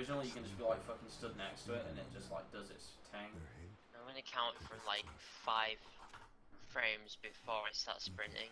Originally, you can just be like fucking stood next to it and it just like does its thing. I'm gonna count for like five frames before I start sprinting.